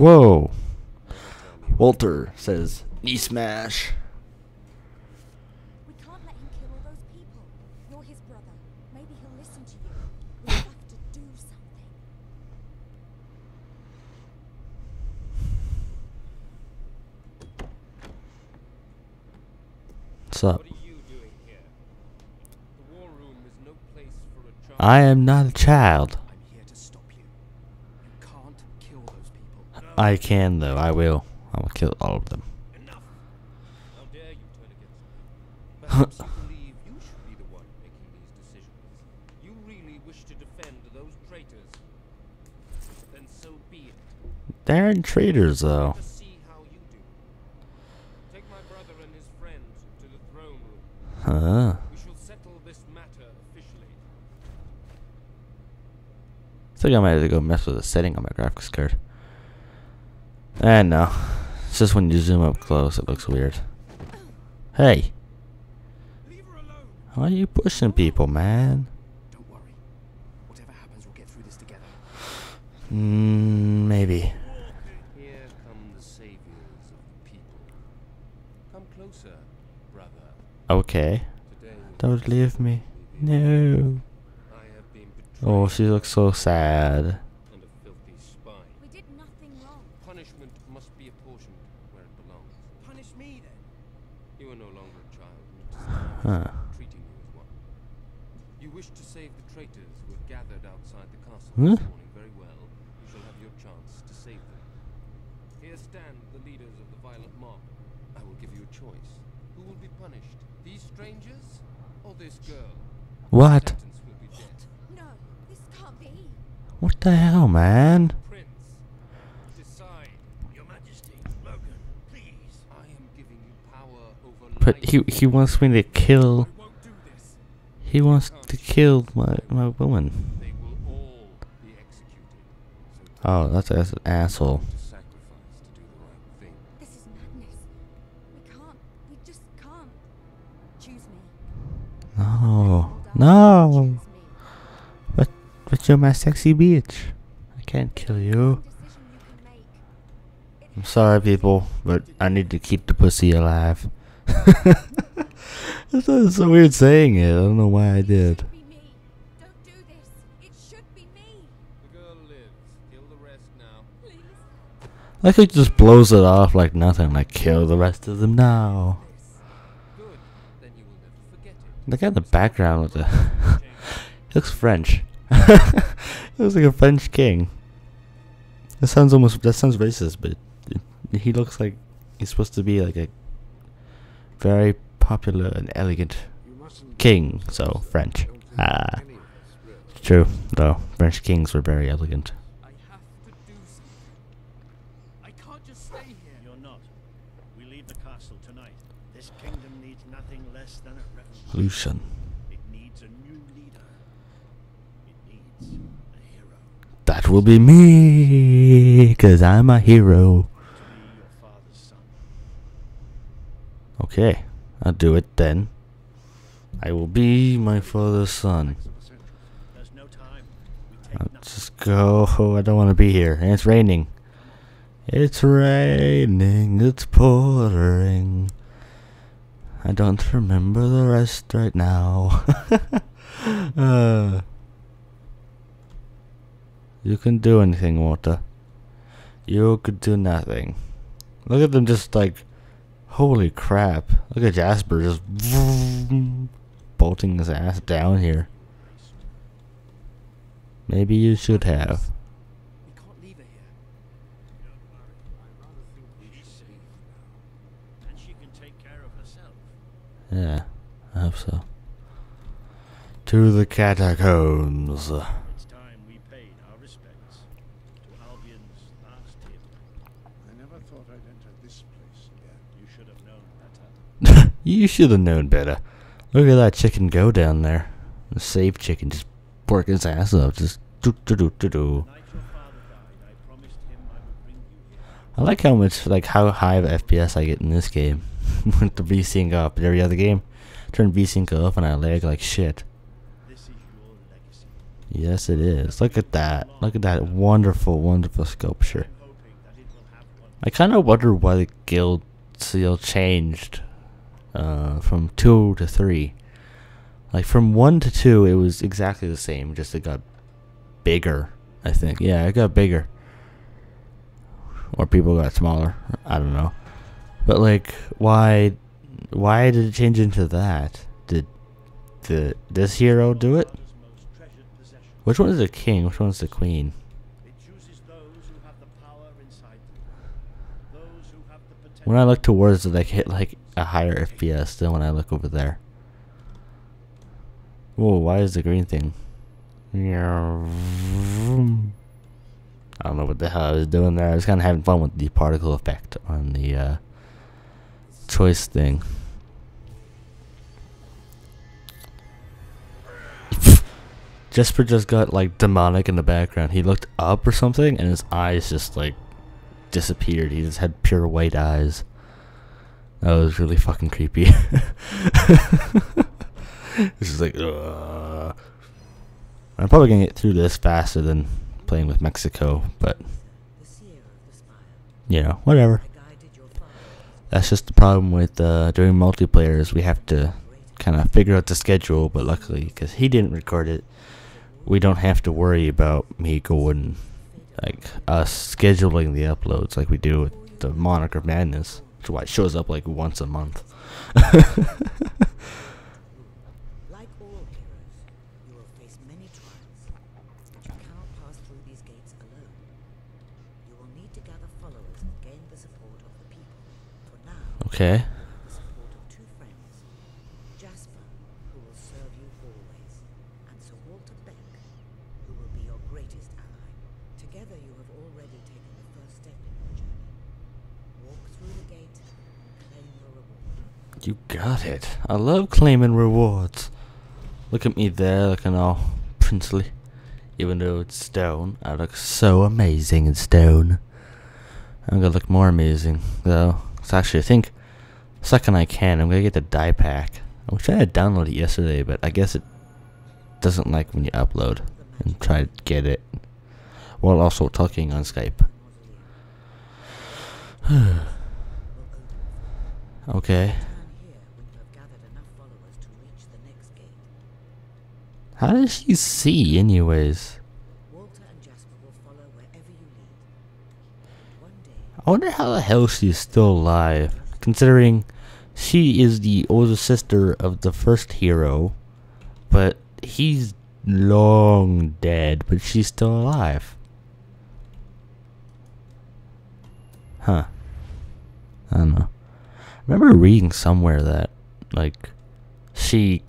Whoa. Walter says knee smash. We can't let him kill all those people. You're his brother. Maybe he'll listen to you. We have to do something. What's up? What are you doing here? The war room is no place for a child. I am not a child. I can though. I will. I will kill all of them. Enough. How dare you turn against me? Believe you should be the one making these decisions. You really wish to defend those traitors. Then so be it. They're traitors though. Let us see how you do. Take my brother and his friends to the throne room. Huh. We shall settle this matter officially. I think I might have to go mess with the setting on my graphics card. And no. It's just when you zoom up close it looks weird. Hey. Why are you pushing people, man? Don't worry. Whatever happens, we'll get through this together. Mm, maybe. Here come the saviors of the people. Come closer, brother. Okay. Don't leave me. No. Oh, she looks so sad. and a filthy spy. We did nothing wrong. Punishment must be apportioned where it belongs. Punish me then. You are no longer a child. and it is time Huh. to treating you as one. You wish to save the traitors who have gathered outside the castle Huh? this morning. Very well. You shall have your chance to save them. Here stand the leaders of the violent mob. I will give you a choice. Who will be punished? These strangers or this girl? What? Sentence will be death. No, this can't be. What the hell, man? Prince, decide. Your Majesty, Logan, please. I am giving you power over But he he wants me to kill. I won't do this. He wants to kill my my woman. They will all be executed. So Oh, that's, that's an asshole. to sacrifice to do the right thing. This is madness. We can't. We just can't. Choose me. No, no. But but you're my sexy bitch. I can't kill you. Decision you can make. It I'm sorry, people, but I need to keep the pussy alive. It's so- so weird saying it. I don't know why I did. should be me. Don't do this. It should be me. The girl lives. Kill the rest now. Please. Like he just blows it off like nothing. Like kill the rest of them now. Good. Then you will never forget it. The guy in the background with the he looks French. he looks like a French king. That sounds almost that sounds racist, but it, he looks like he's supposed to be like a very popular and elegant king. So French. Ah, true though. French kings were very elegant. Lucian. It needs a new leader. It needs a hero That will be me, cause I'm a hero. to be your father's son. Okay, I'll do it then. I will be my father's son. I'll just go. I don't want to be here. And it's raining. It's raining. It's pouring. I don't remember the rest right now. uh, you can do anything, Walter. You could do nothing. Look at them just like. Holy crap. Look at Jasper just bolting his ass down here. Maybe you should have. Yeah, I hope so. To the catacombs. It's time we paid our respects to Albion's last hero. I never thought I'd enter this place again. You should have known better. You should have known better. Look at that chicken go down there. The safe chicken just working his ass up. Just do do do do do. I like how much, like, how high of FPS I get in this game. With the VSync up. In every other game, turn VSync off and I lag like shit. Yes, it is. Look at that. Look at that wonderful, wonderful sculpture. I kind of wonder why the guild seal changed uh, from two to three. Like from one to two, it was exactly the same, just it got bigger. I think, yeah, it got bigger, or people got smaller. I don't know, but like, why, why did it change into that? Did the this hero do it? Which one is the king? Which one's the queen? When I look towards it, I hit like a higher FPS than when I look over there. Whoa, why is the green thing? I don't know what the hell I was doing there. I was kind of having fun with the particle effect on the uh, choice thing. Jasper just got like demonic in the background. He looked up or something, and his eyes just like disappeared. He just had pure white eyes. That was really fucking creepy. it's just like. I'm probably gonna get through this faster than playing with Mexico, but of you know, whatever. That's just the problem with uh, doing multiplayer is we have to kind of figure out the schedule. But luckily, because he didn't record it, we don't have to worry about me going like us scheduling the uploads like we do with the Moniker Madness. Which is why it shows up like once a month. Like all heroes, you will face many trials. But you cannot pass through these gates alone. You will need to gather followers and gain the support of the people. For now, okay. the support of two friends. Jasper, who will serve you always, and Sir Walter Beck, who will be your greatest ally. Together you have already taken the first step in your journey. Walk through the gate and claim your reward. You got it. I love claiming rewards. Look at me there, looking all princely. Even though it's stone, I look so amazing in stone. I'm gonna look more amazing, though. So actually, I think second I can, I'm gonna get the die pack. I wish I had downloaded it yesterday, but I guess it doesn't like when you upload and try to get it while also talking on Skype. okay. Return here when you have gathered enough followers to reach the next gate. How does she see, anyways? I wonder how the hell she's still alive, considering she is the older sister of the first hero, but he's long dead, but she's still alive. Huh. I don't know. I remember reading somewhere that, like, she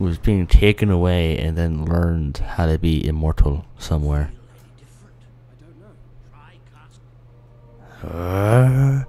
was being taken away and then learned how to be immortal somewhere. Uh,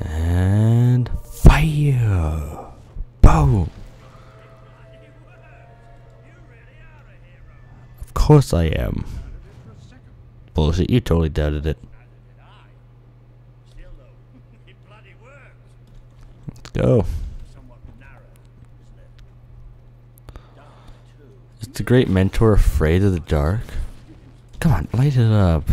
and fire. Boom. Of course I am. Bullshit, you totally doubted it. Let's go. Somewhat narrow, isn't it? Dark too. Is the great mentor afraid of the dark? Come on, light it up.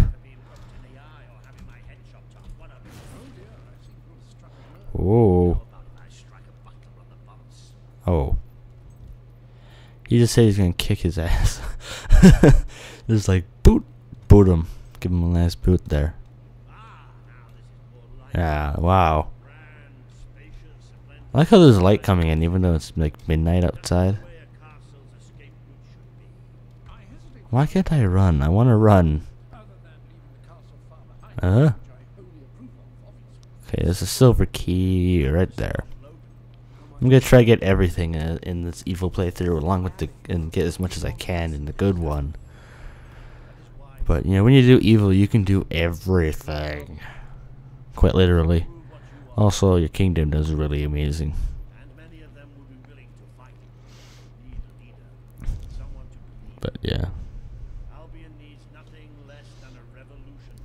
Oh. Oh. He just said he's gonna kick his ass. just like boot, boot him. Give him a nice boot there. Ah, Yeah. Wow. I like how there's light coming in, even though it's like midnight outside. way a castle's escape route should be. I hesitate Why can't I run? I want to run. obviously. Okay, there's a silver key right there. I'm gonna try to get everything in this evil playthrough, along with the and get as much as I can in the good one. But you know, when you do evil, you can do everything, quite literally. Also, your kingdom does really amazing. But many of them will be willing to fight. Need a leader, someone to believe. But yeah, Albion needs nothing less than a revolution.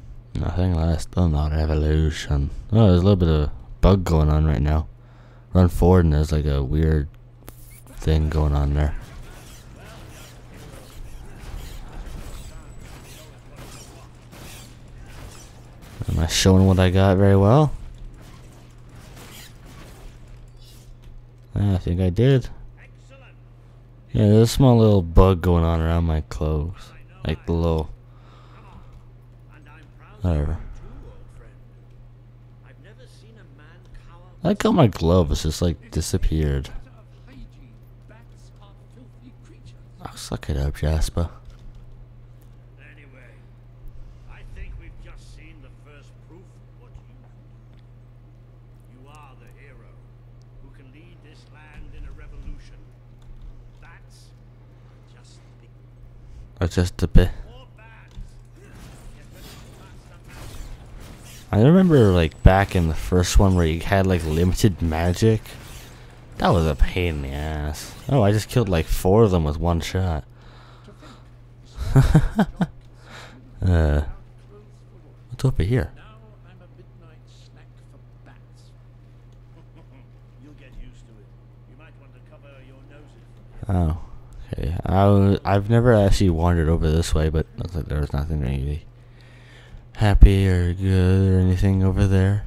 Nothing less than a revolution. Oh, there's a little bit of bug going on right now. Run forward, and there's like a weird thing going on there. Am I showing what I got very well? I think I did. Yeah, there's a small little bug going on around my clothes. Like the little. And I'm proud Whatever. of you too, old friend. I've never seen a man cower. I like how my glove has just like disappeared. Matter of hygiene. Bats are filthy creatures. Oh, suck it up, Jasper. Anyway, I think we've just seen the I remember like back in the first one where you had like limited magic. That was a pain in the ass. Oh, I just killed like four of them with one shot. uh, what's over here? Now I'm a midnight snack for bats. You'll get used to it. You might want to cover your noses. Oh, okay. I w- I've never actually wandered over this way, but looks like there was nothing really happy or good or anything over there.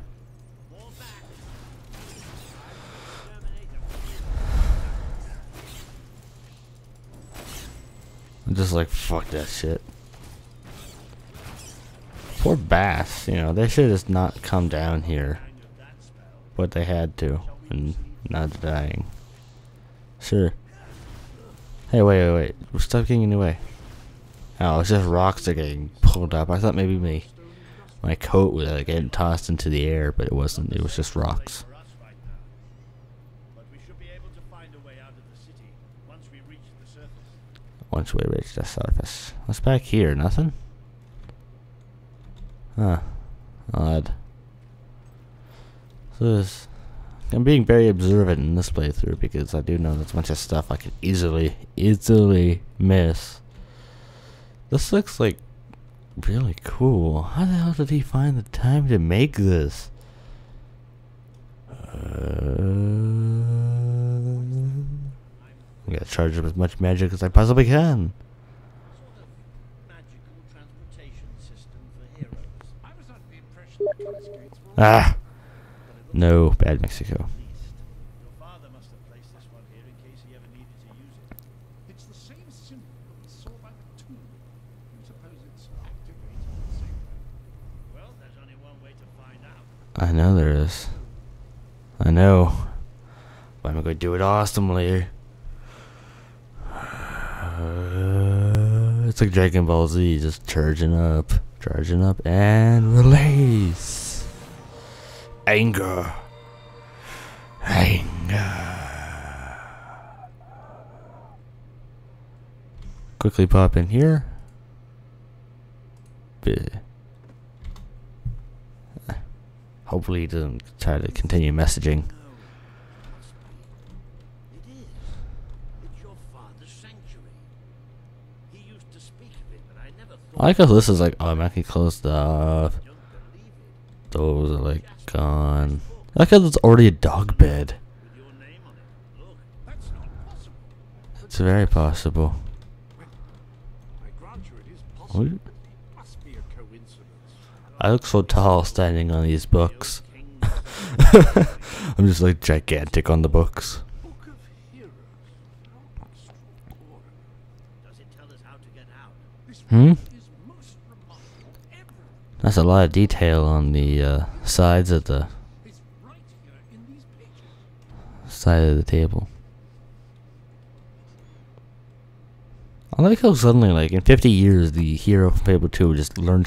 I'm just like, fuck that shit. Poor bass, you know, they should just not come down here. But they had to, and not dying. Sure. Hey, wait, wait, wait. Stop getting in the way. Oh, it's just rocks that are getting pulled up. I thought maybe me, my coat was like getting tossed into the air, but it wasn't. It was just rocks. Once we reach the surface. What's back here? Nothing? Huh. Odd. So this, I'm being very observant in this playthrough because I do know there's a bunch of stuff I could easily, easily miss. This looks like really cool. How the hell did he find the time to make this? Uh, I'm gonna charge up as much magic as I possibly can. Sort of magical transportation system for heroes. I was under the impression the Tunis gates were Ah! But it looks No, bad Mexico. at least. Your father must have placed this one here in case he ever needed to use it. It's the same symbol that we saw by the tomb. You suppose it's activated the same way? Well, there's only one way to find out. I know there is. I know. But I'm gonna do it awesomely. Uh, it's like Dragon Ball Z, just charging up, charging up, and release. Anger. Anger. Quickly pop in here. Bleh. Hopefully he doesn't try to continue messaging. No. It is. It's your father's sanctuary. He used to speak of it, but I never thought. I like how this is like automatically closed off. I don't believe it. Those are like gone. I like how there's already a dog bed. With your name on it. Look. That's not possible. It's very possible. I grant you it is possible. What? It must be a coincidence. I look so tall standing on these books. I'm just like gigantic on the books. Hmm? That's a lot of detail on the uh, sides of the side of the table. I like how suddenly, like in 50 years, the hero from Fable 2 just learned